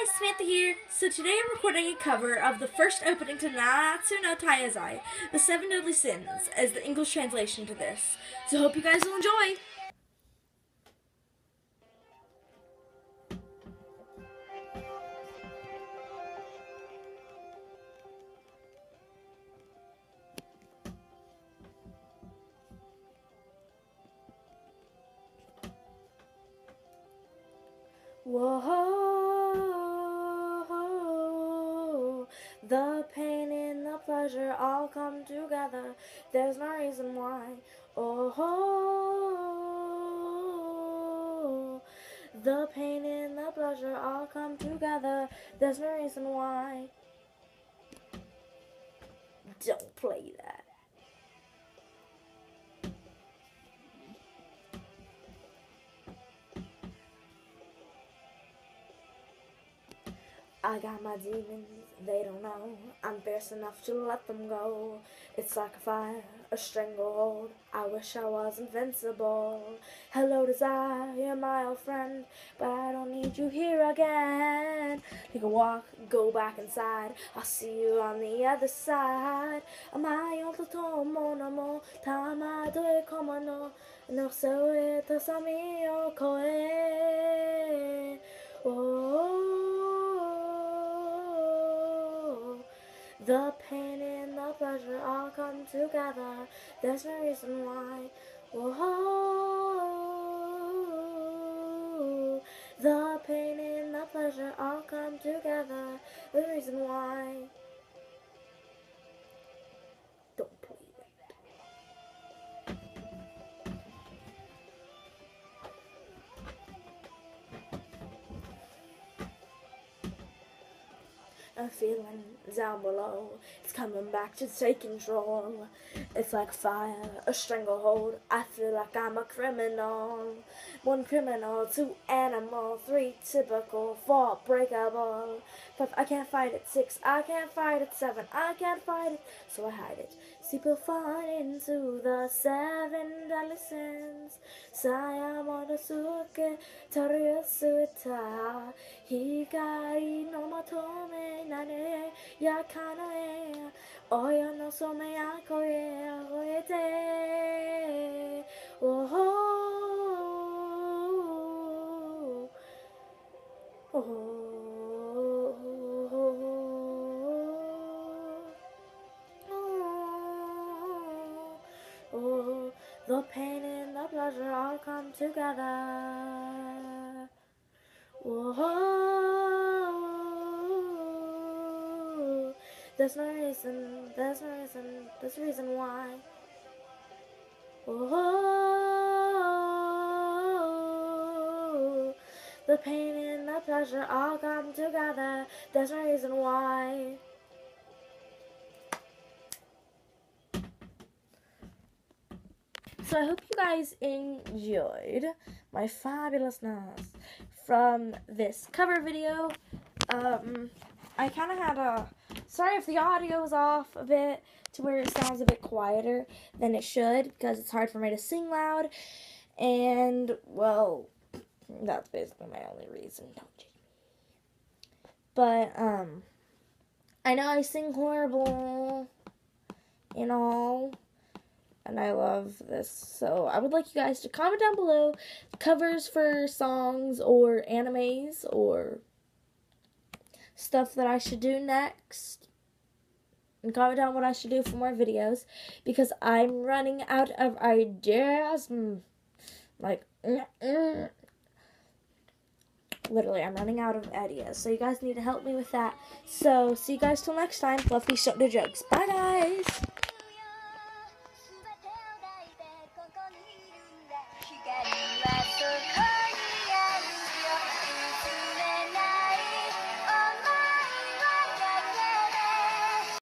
guys, Samantha here. So today I'm recording a cover of the first opening to Nanatsu no Taizai, The Seven Deadly Sins, as the English translation to this. So hope you guys will enjoy. Whoa, pain and the pleasure all come together. There's no reason why. Oh, the pain and the pleasure all come together. There's no reason why. Don't play that. I got my demons, they don't know. I'm fierce enough to let them go. It's like a fire, a stranglehold. I wish I was invincible. Hello, desire, you're my old friend, but I don't need you here again. Take a walk, go back inside. I'll see you on the other side. My old tomo no mo, tamadoe como no, no se oe tasami o koe. Oh. The pain and the pleasure all come together. There's no reason why. Whoa. The pain and the pleasure all come together. The reason why. A feeling down below. It's coming back to take control. It's like fire, a stranglehold. I feel like I'm a criminal. One criminal, two animal, three typical, four breakable. Five, I can't fight it. Six, I can't fight it. Seven, I can't fight it. So I hide it. People fall into the seven deadly sins. 薄く取り寄せた。被害のまとめなれやかなえ親の染めや声を得て。All come together. Whoa, there's no reason, there's no reason, there's a reason why. Whoa, the pain and the pleasure all come together. There's no reason why. So I hope you guys enjoyed my fabulousness from this cover video. Um, I kind of had a, sorry if the audio is off a bit to where it sounds a bit quieter than it should because it's hard for me to sing loud. And, well, that's basically my only reason. Don't judge me. But, um, I know I sing horrible and all and I love this. So I would like you guys to comment down below covers for songs or animes or stuff that I should do next. And comment down what I should do for more videos because I'm running out of ideas. Mm. Like, literally, I'm running out of ideas. So you guys need to help me with that. So see you guys till next time. Peace, don't do drugs. Bye, guys.